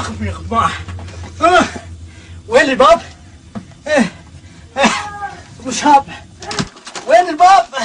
اخاف من القمع أه. وين الباب؟ أه. أه. أبو شاب وين الباب؟